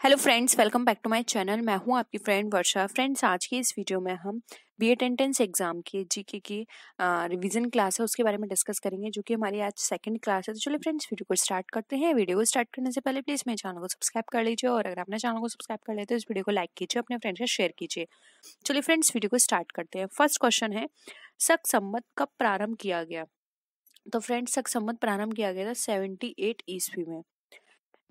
Hello friends welcome back to my channel मैं हूँ आपकी फ्रेंड वर्षा। फ्रेंड्स आज की इस वीडियो में हम बी एड एंट्रेंस एग्ज़ाम की जीके की रिवीजन क्लास है, उसके बारे में डिस्कस करेंगे, जो कि हमारी आज सेकंड क्लास है। तो चलिए फ्रेंड्स वीडियो को स्टार्ट करते हैं। वीडियो को स्टार्ट करने से पहले प्लीज़ मेरे चैनल को सब्सक्राइब कर लीजिए और अगर अपने चैनल को सब्सक्राइब कर लेते तो इस वीडियो को लाइक कीजिए, अपने फ्रेंड्स से शेयर कीजिए। चलिए फ्रेंड्स वीडियो को स्टार्ट करते हैं। फ़र्स्ट क्वेश्चन है सक सम्मत कब प्रारंभ किया गया? तो फ्रेंड्स सक सम्मत प्रारंभ किया गया था सेवेंटी एट ईस्वी में।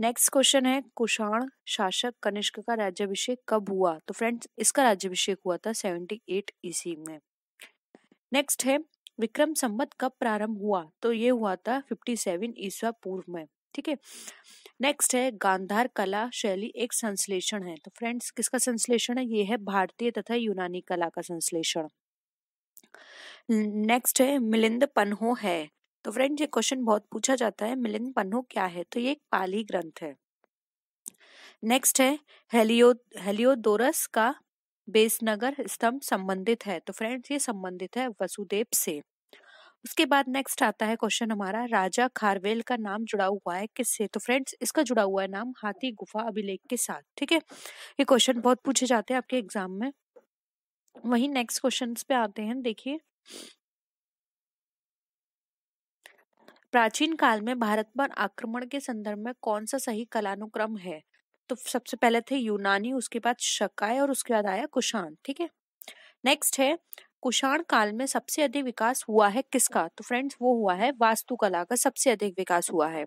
नेक्स्ट क्वेश्चन है, कुषाण शासक कनिष्क का राज्यभिषेक कब हुआ? तो फ्रेंड्स इसका राज्यभिषेक हुआ था 78 ईसी में। नेक्स्ट है, विक्रम संवत कब प्रारंभ हुआ? तो ये हुआ था 57 ईसा पूर्व में, ठीक है? नेक्स्ट है, गांधार कला शैली एक संश्लेषण है। तो फ्रेंड्स किसका संश्लेषण है? ये है भारतीय तथा यूनानी कला का संश्लेषण। नेक्स्ट है, मिलिंद पन्हो है। तो फ्रेंड ये क्वेश्चन बहुत पूछा जाता है मिलिंद पन्नो क्या है? तो ये एक पाली ग्रंथ है। नेक्स्ट है, हेलियो, हेलियोदोरस का बेसनगर स्तंभ संबंधित है। तो फ्रेंड्स, ये संबंधित है वसुदेव से। उसके बाद नेक्स्ट आता है क्वेश्चन हमारा, राजा खारवेल का नाम जुड़ा हुआ है किससे? तो फ्रेंड्स, इसका जुड़ा हुआ है नाम हाथी गुफा अभिलेख के साथ, ठीक है? ये क्वेश्चन बहुत पूछे जाते हैं आपके एग्ज़ाम में। वही नेक्स्ट क्वेश्चन पे आते हैं, देखिए। प्राचीन काल में भारत पर आक्रमण के संदर्भ में कौन सा सही कलानुक्रम है? तो सबसे पहले थे यूनानी, उसके बाद शकाय और उसके बाद आया कुषाण, ठीक है? नेक्स्ट है, कुषाण काल में सबसे अधिक विकास हुआ है किसका? तो फ्रेंड्स, वो हुआ है वास्तुकला का सबसे अधिक विकास हुआ है।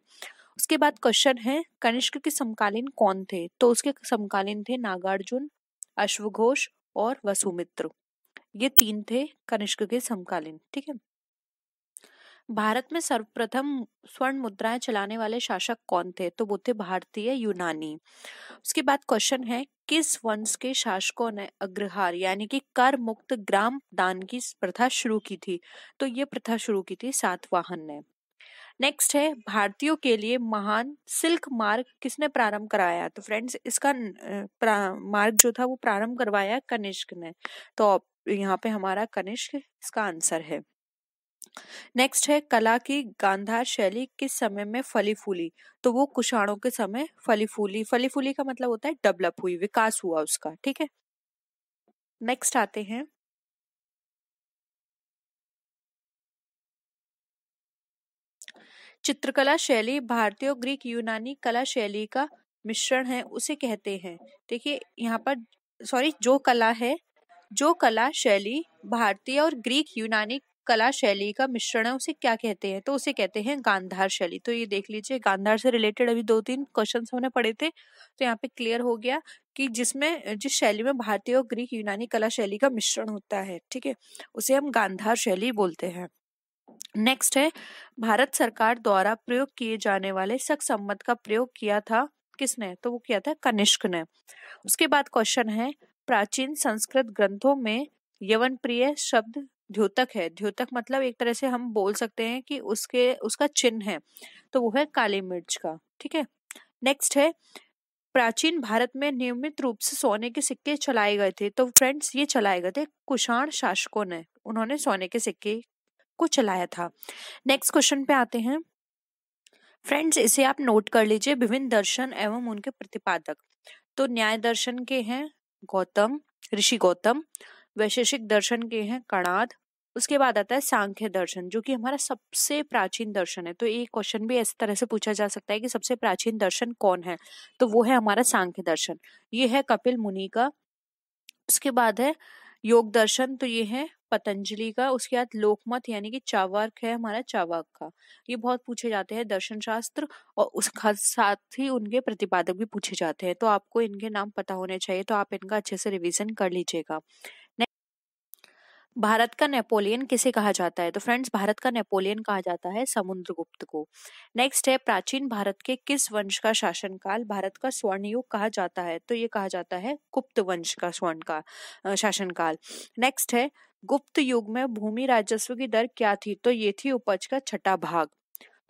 उसके बाद क्वेश्चन है, कनिष्क के समकालीन कौन थे? तो उसके समकालीन थे नागार्जुन, अश्वघोष और वसुमित्र। ये तीन थे कनिष्क के समकालीन, ठीक है? भारत में सर्वप्रथम स्वर्ण मुद्राएँ चलाने वाले शासक कौन थे? तो वो थे भारतीय यूनानी। उसके बाद क्वेश्चन है, किस वंश के शासकों ने अग्रहार यानी कि कर मुक्त ग्राम दान की प्रथा शुरू की थी? तो ये प्रथा शुरू की थी सातवाहन ने। नेक्स्ट है, भारतीयों के लिए महान सिल्क मार्ग किसने प्रारंभ कराया? तो फ्रेंड्स इसका मार्ग जो था वो प्रारंभ करवाया कनिष्क ने। तो यहाँ पे हमारा कनिष्क, इसका आंसर है। नेक्स्ट है, कला की गांधार शैली किस समय में फली फूली तो वो कुषाणों के समय फली फूली फली फूली का मतलब होता है डेवलप हुई, विकास हुआ उसका, ठीक है? नेक्स्ट आते हैं। चित्रकला शैली भारतीय और ग्रीक यूनानी कला शैली का मिश्रण है, उसे कहते हैं। देखिए, यहाँ पर सॉरी जो कला है, जो कला शैली भारतीय और ग्रीक यूनानी कला शैली का मिश्रण है, उसे क्या कहते हैं? तो उसे कहते हैं गांधार शैली। तो ये देख लीजिए, गांधार से रिलेटेड अभी दो तीन क्वेश्चन हमने पढ़े थे तो यहाँ पे क्लियर हो गया कि जिसमें, जिस शैली में भारतीय और ग्रीक यूनानी कला शैली का मिश्रण होता है, ठीक है? उसे हम गांधार शैली बोलते हैं। नेक्स्ट है, भारत सरकार द्वारा प्रयोग किए जाने वाले सख सम्मत का प्रयोग किया था किसने? तो वो किया था कनिष्क ने। उसके बाद क्वेश्चन है, प्राचीन संस्कृत ग्रंथों में यवन प्रिय शब्द द्योतक है। द्योतक मतलब एक तरह से हम बोल सकते हैं कि उसके, उसका चिन्ह है। तो वो है काली मिर्च का, ठीक है? नेक्स्ट है, प्राचीन भारत में नियमित रूप से सोने के सिक्के चलाए गए थे। तो फ्रेंड्स ये चलाए गए थे कुषाण शासकों ने। उन्होंने सोने के सिक्के को चलाया था। नेक्स्ट क्वेश्चन पे आते हैं। फ्रेंड्स इसे आप नोट कर लीजिए, विभिन्न दर्शन एवं उनके प्रतिपादक। तो न्याय दर्शन के हैं गौतम, ऋषि गौतम। वैशेषिक दर्शन के हैं कणाद उसके बाद आता है सांख्य दर्शन, जो कि हमारा सबसे प्राचीन दर्शन है। तो ये क्वेश्चन भी इस तरह से पूछा जा सकता है कि सबसे प्राचीन दर्शन कौन है? तो वो है हमारा सांख्य दर्शन। ये है कपिल मुनि का, उसके बाद है योग दर्शन तो ये है पतंजलि का, उसके बाद लोकमत, यानी कि चावाक है हमारा चावाक का। ये बहुत पूछे जाते हैं दर्शन शास्त्र और उस साथ ही उनके प्रतिपादक भी पूछे जाते हैं। तो आपको इनके नाम पता होने चाहिए तो आप इनका अच्छे से रिवीजन कर लीजिएगा। भारत का नेपोलियन किसे कहा जाता है? तो फ्रेंड्स, भारत का नेपोलियन कहा जाता है समुद्रगुप्त को। नेक्स्ट है, प्राचीन भारत के किस वंश का शासनकाल भारत का स्वर्ण युग कहा जाता है? तो ये कहा जाता है गुप्त वंश का स्वर्ण का शासनकाल। नेक्स्ट है, गुप्त युग में भूमि राजस्व की दर क्या थी? तो ये थी उपज का छठा भाग।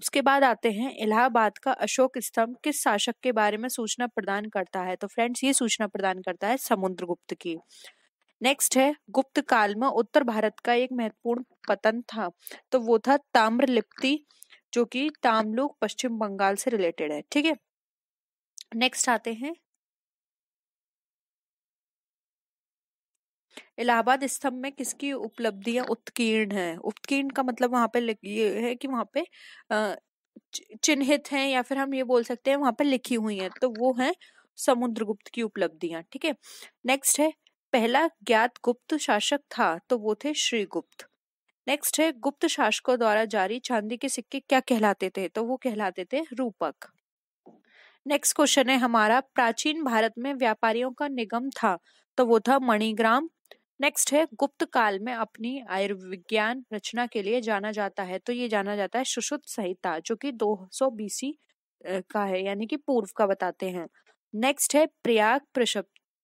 उसके बाद आते हैं, इलाहाबाद का अशोक स्तंभ किस शासक के बारे में सूचना प्रदान करता है? तो फ्रेंड्स, ये सूचना प्रदान करता है समुद्रगुप्त की। नेक्स्ट है, गुप्त काल में उत्तर भारत का एक महत्वपूर्ण पतन था तो वो था ताम्रलिप्ति, जो कि तामलोक पश्चिम बंगाल से रिलेटेड है, ठीक है? नेक्स्ट आते हैं। इलाहाबाद स्तंभ में किसकी उपलब्धियाँ उत्कीर्ण है? उत्कीर्ण का मतलब वहाँ पे ये है कि वहाँ पे चिन्हित हैं या फिर हम ये बोल सकते हैं वहाँ पे लिखी हुई हैं तो वो है समुद्रगुप्त की उपलब्धियाँ, ठीक है? नेक्स्ट है पहला ज्ञात गुप्त शासक था तो वो थे श्रीगुप्त। नेक्स्ट है, गुप्त शासकों द्वारा जारी चांदी के सिक्के क्या कहलाते थे? तो वो कहलाते थे रूपक। नेक्स्ट क्वेश्चन है हमारा, प्राचीन भारत में व्यापारियों का निगम था तो वो था मणिग्राम। नेक्स्ट है, गुप्त काल में अपनी आयुर्विज्ञान रचना के लिए जाना जाता है तो ये जाना जाता है सुश्रुत संहिता, जो कि 200 बीसी का है, यानी कि पूर्व का बताते हैं। नेक्स्ट है, प्रयाग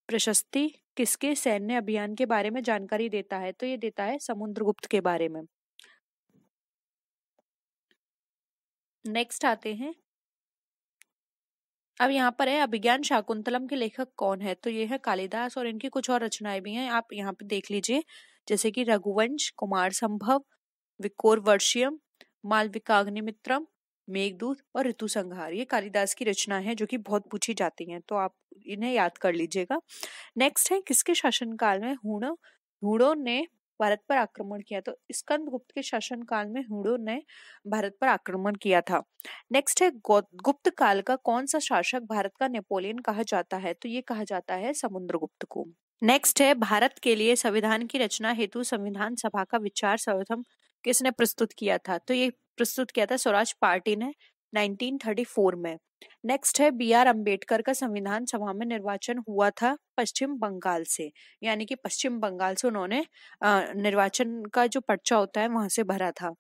प्रशस्ति किसके सैन्य अभियान के बारे में जानकारी देता है? तो ये देता है समुद्रगुप्त के बारे में। नेक्स्ट आते हैं। अब यहाँ पर है, अभिज्ञान शाकुंतलम के लेखक कौन है? तो ये है कालिदास और इनकी कुछ और रचनाएँ भी हैं। आप यहाँ पे देख लीजिए, जैसे कि रघुवंश कुमार संभव, विकोर वर्षियम, मालविकाग्निमित्रम मेघदूत और ऋतु संहार ये कालिदास की रचना है जो कि बहुत पूछी जाती हैं तो आप इन्हें याद कर लीजिएगा। नेक्स्ट है, किसके शासनकाल में हुणो हुणो ने भारत पर आक्रमण किया? तो स्कंद गुप्त के शासन काल में हुडो ने भारत पर आक्रमण किया था। नेक्स्ट है गुप्त काल का कौन सा शासक भारत का नेपोलियन कहा जाता है? तो ये कहा जाता है समुद्रगुप्त को। नेक्स्ट है, भारत के लिए संविधान की रचना हेतु संविधान सभा का विचार सर्वप्रथम किसने प्रस्तुत किया था? तो ये प्रस्तुत किया था स्वराज पार्टी ने 1934 में। नेक्स्ट है बी आर अंबेडकर का संविधान सभा में निर्वाचन हुआ था पश्चिम बंगाल से। यानी कि पश्चिम बंगाल से उन्होंने निर्वाचन का जो पर्चा होता है वहाँ से भरा था।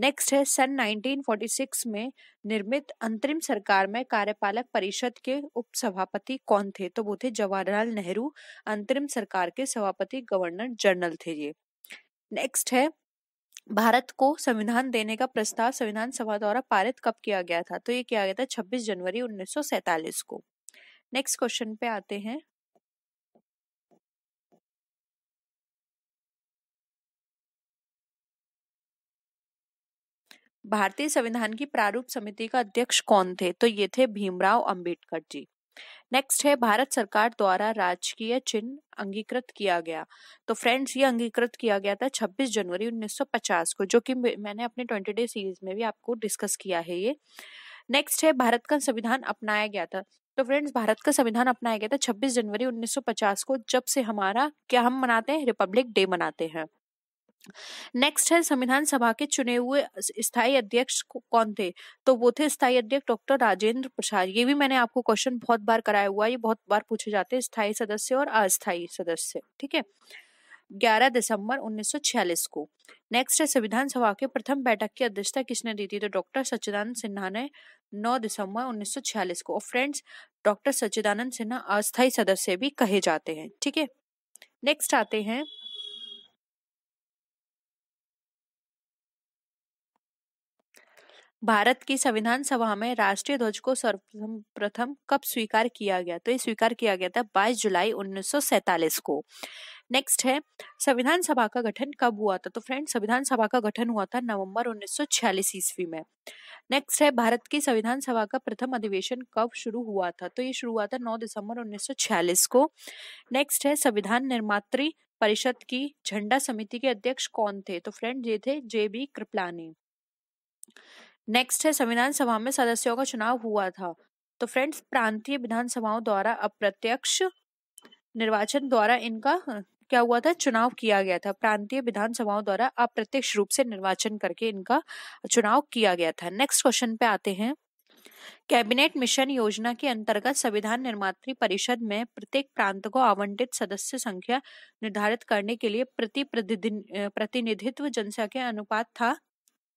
नेक्स्ट है सन 1946 में निर्मित अंतरिम सरकार में कार्यपालक परिषद के उपसभापति कौन थे? तो वो थे जवाहरलाल नेहरू, अंतरिम सरकार के सभापति गवर्नर जनरल थे ये। नेक्स्ट है भारत को संविधान देने का प्रस्ताव संविधान सभा द्वारा पारित कब किया गया था? तो ये किया गया था 26 जनवरी 1947 को। नेक्स्ट क्वेश्चन पे आते हैं। भारतीय संविधान की प्रारूप समिति का अध्यक्ष कौन थे? तो ये थे भीमराव अंबेडकर जी। नेक्स्ट है, भारत सरकार द्वारा राजकीय चिन्ह अंगीकृत किया गया। तो फ्रेंड्स ये अंगीकृत किया गया था 26 जनवरी 1950 को, जो कि मैंने अपने ट्वेंटी डे सीरीज़ में भी आपको डिस्कस किया है ये। नेक्स्ट है, भारत का संविधान अपनाया गया था। तो फ्रेंड्स भारत का संविधान अपनाया गया था 26 जनवरी 1950 को, जब से हमारा, क्या हम मनाते हैं? रिपब्लिक डे मनाते हैं। नेक्स्ट है संविधान सभा के चुने हुए स्थायी अध्यक्ष कौन थे? तो वो थे स्थायी अध्यक्ष डॉक्टर राजेंद्र प्रसाद। ये भी मैंने आपको क्वेश्चन बहुत बार कराया हुआ ये बहुत बार पूछे जाते हैं स्थायी सदस्य और अस्थायी सदस्य, ठीक है? 11 दिसंबर 1946 को। नेक्स्ट है संविधान सभा के प्रथम बैठक की अध्यक्षता किसने दी थी? तो डॉक्टर सच्चिदानंद सिन्हा ने 9 दिसंबर 1946 को। और फ्रेंड्स, डॉक्टर सच्चिदानंद सिन्हा अस्थायी सदस्य भी कहे जाते हैं, ठीक है? नेक्स्ट आते हैं भारत की संविधान सभा में राष्ट्रीय ध्वज को सर्वप्रथम कब स्वीकार किया गया? तो ये स्वीकार किया गया था 22 जुलाई 1947 को। नेक्स्ट है, संविधान सभा का गठन कब हुआ था? तो फ्रेंड संविधान सभा का गठन हुआ था नवंबर 1946 ईस्वी में। नेक्स्ट है, भारत की संविधान सभा का प्रथम अधिवेशन कब शुरू हुआ था? तो ये शुरू हुआ था 9 दिसंबर 1946 को। नेक्स्ट है, संविधान निर्मात्री परिषद की झंडा समिति के अध्यक्ष कौन थे? तो फ्रेंड, ये थे जे बी कृपलानी। नेक्स्ट है, संविधान सभा में सदस्यों का चुनाव हुआ था। तो फ्रेंड्स, प्रांतीय विधानसभाओं द्वारा अप्रत्यक्ष निर्वाचन द्वारा इनका क्या हुआ था? चुनाव किया गया था। प्रांतीय विधानसभाओं द्वारा अप्रत्यक्ष रूप से निर्वाचन करके इनका चुनाव किया गया था। नेक्स्ट क्वेश्चन पे आते हैं। कैबिनेट मिशन योजना के अंतर्गत संविधान निर्मात्री परिषद में प्रत्येक प्रांत को आवंटित सदस्य संख्या निर्धारित करने के लिए प्रति प्रतिनिधित्व जनसंख्या अनुपात था।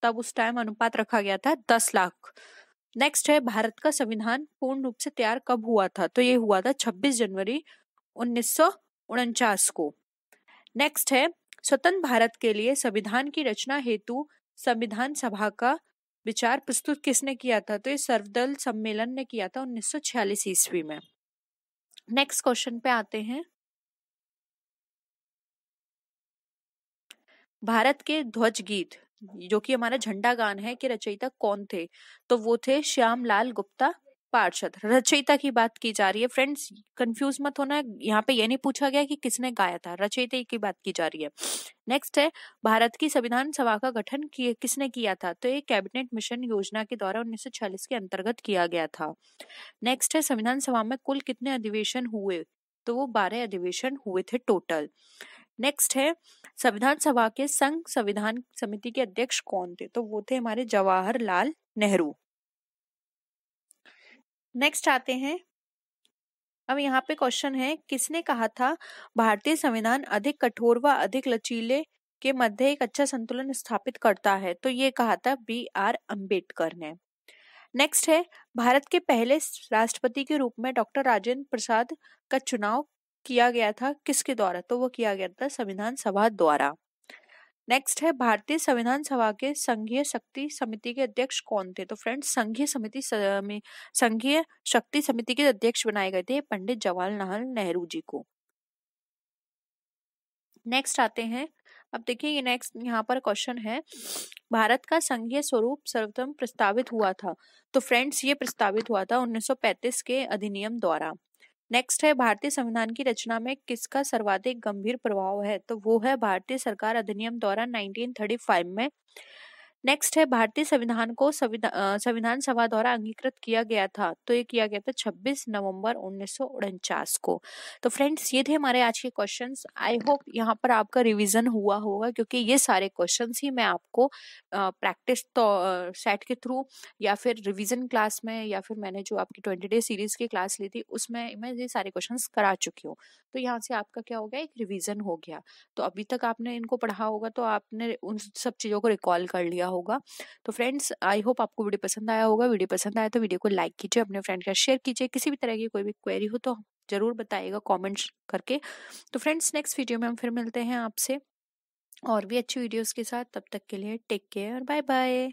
तब उस टाइम अनुपात रखा गया था दस लाख। नेक्स्ट है, भारत का संविधान पूर्ण रूप से तैयार कब हुआ था? तो ये हुआ था 26 जनवरी उन्नीस को। नेक्स्ट है, स्वतंत्र भारत के लिए संविधान की रचना हेतु संविधान सभा का विचार प्रस्तुत किसने किया था? तो ये सर्वदल सम्मेलन ने किया था उन्नीस ईस्वी में। नेक्स्ट क्वेश्चन पे आते हैं। भारत के ध्वज गीत। जो कि हमारा झंडा गान है कि रचयिता कौन थे? तो वो थे श्याम लाल गुप्ता पार्षद। रचयिता की बात की जा रही है। फ्रेंड्स कंफ्यूज मत होना। यहाँ पे ये नहीं पूछा गया कि किसने गाया था। रचयिता की बात की जा रही है। नेक्स्ट है, भारत की संविधान सभा का गठन किसने किया था? तो ये कैबिनेट मिशन योजना के द्वारा उन्नीस सौ छियालीस के अंतर्गत किया गया था। नेक्स्ट है, संविधान सभा में कुल कितने अधिवेशन हुए? तो वो बारह अधिवेशन हुए थे टोटल नेक्स्ट है, संविधान सभा के संघ संविधान समिति के अध्यक्ष कौन थे? तो वो थे हमारे जवाहरलाल नेहरू। नेक्स्ट आते हैं। अब यहाँ पे क्वेश्चन है, किसने कहा था, भारतीय संविधान अधिक कठोर व अधिक लचीले के मध्य एक अच्छा संतुलन स्थापित करता है? तो ये कहा था बी आर अंबेडकर ने। नेक्स्ट है, भारत के पहले राष्ट्रपति के रूप में डॉक्टर राजेंद्र प्रसाद का चुनाव किया गया था, किसके द्वारा? तो वो किया गया था संविधान सभा द्वारा। नेक्स्ट है, भारतीय संविधान सभा के संघीय शक्ति समिति के अध्यक्ष कौन थे? तो फ्रेंड्स, संघीय समिति संघीय शक्ति समिति के अध्यक्ष बनाए गए थे पंडित जवाहरलाल नेहरू जी को। नेक्स्ट आते हैं। अब देखिए, ये नेक्स्ट यहाँ पर क्वेश्चन है। भारत का संघीय स्वरूप सर्वप्रथम प्रस्तावित हुआ था। तो फ्रेंड्स, ये प्रस्तावित हुआ था 1935 के अधिनियम द्वारा। नेक्स्ट है, भारतीय संविधान की रचना में किसका सर्वाधिक गंभीर प्रभाव है? तो वो है भारतीय सरकार अधिनियम द्वारा 1935 में नेक्स्ट है, भारतीय संविधान को संविधान सभा द्वारा अंगीकृत किया गया था तो ये किया गया था 26 नवंबर उन्नीस सौ उनचास को। तो फ्रेंड्स ये थे हमारे आज के क्वेश्चंस आई होप यहाँ पर आपका रिवीजन हुआ होगा, क्योंकि ये सारे क्वेश्चंस ही मैं आपको प्रैक्टिस तो सेट के थ्रू या फिर रिवीजन क्लास में या फिर मैंने जो आपकी ट्वेंटी डे सीरीज़ की क्लास ली थी, उसमें मैं ये सारे क्वेश्चन करा चुकी हूँ। तो यहाँ से आपका क्या हो गया? एक रिविजन हो गया। तो अभी तक आपने इनको पढ़ा होगा तो आपने उन सब चीज़ों को रिकॉल कर लिया होगा। तो फ्रेंड्स, आई होप आपको वीडियो पसंद आया होगा। वीडियो पसंद आया तो वीडियो को लाइक कीजिए, अपने फ्रेंड का शेयर कीजिए। किसी भी तरह की कोई भी क्वेरी हो तो ज़रूर बताइएगा कमेंट्स करके। तो फ्रेंड्स, नेक्स्ट वीडियो में हम फिर मिलते हैं आपसे और भी अच्छी वीडियोस के साथ। तब तक के लिए टेक केयर बाय बाय